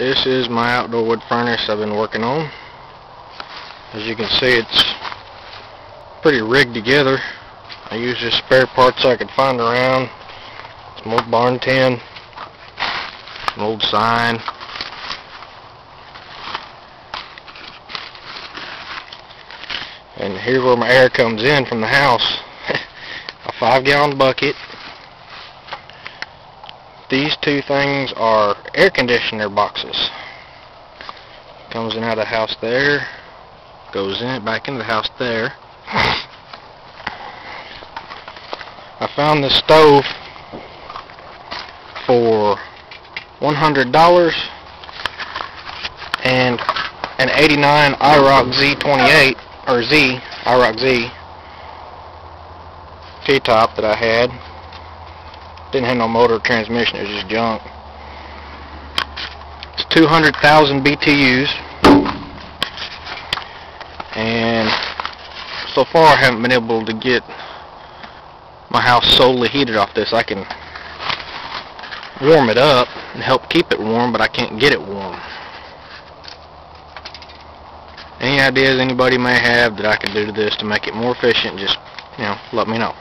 This is my outdoor wood furnace I've been working on. As you can see it's pretty rigged together. I used just spare parts I could find around. Some old barn tin, an old sign. And here's where my air comes in from the house. A five gallon bucket. These two things are air conditioner boxes. Comes in out of the house there. Goes in back into the house there. I found this stove for $100 and an 89 IROC Z28 or Z, IROC Z T-top that I had. Didn't have no motor or transmission, it was just junk. It's 200,000 BTUs. And so far I haven't been able to get my house solely heated off this. I can warm it up and help keep it warm, but I can't get it warm. Any ideas anybody may have that I can do to this to make it more efficient, just, you know, let me know.